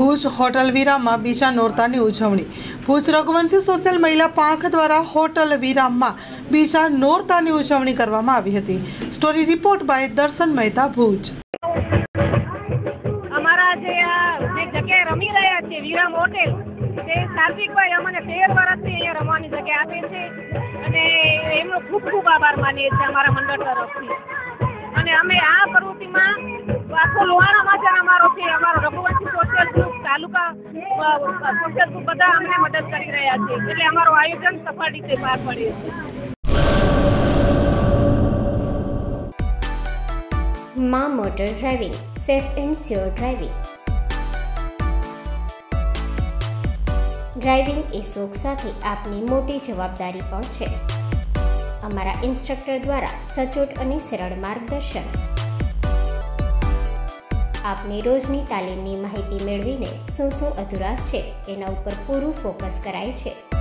Bhuj hotel વિરામમાં બીજા નોરતાની ઉજવણી. Bhuj Raghuvanshi social મહિલા પાંખ દ્વારા હોટલ વિરામમાં બીજા નોરતાની ઉજવણી કરવામાં આવી હતી. સ્ટોરી રિપોર્ટ બાય દર્શન મહેતા ભુજ. અમારા જે આ જગ્યાએ રમી રહ્યા છે વિરામ હોટેલ, તે કાર્તિકભાઈ અમને તેર વર્ષથી અહીંયા રમવાની જગ્યા આપે છે. અને એમનો ખૂબ ખૂબ આભાર માનીએ છીએ અમારા મંડળ તરફથી. અને અમે આ પ્રવૃત્તિમાં આખો લોહાણા માજર અમારો છે તાલુકા બધા અમને મદદ કરી રહ્યા છે. એટલે અમારું આયોજન સફળ રીતે પાર પડ્યું મા motor driving, safe and sure driving. Driving એ શોખ સાથે આપની મોટી જવાબદારી પણ છે. અમારા ઇન્સ્ટ્રક્ટર દ્વારા સચોટ અને સરળ માર્ગદર્શન. આપની રોજની તાલીમની માહિતી મેળવીને શું શું અધુરાશ છે, એના ઉપર પૂરું ફોકસ કરાય છે.